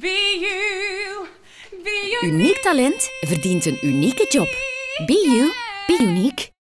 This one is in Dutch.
Be you. Be unique. Uniek talent verdient een unieke job. Be you, be uniek.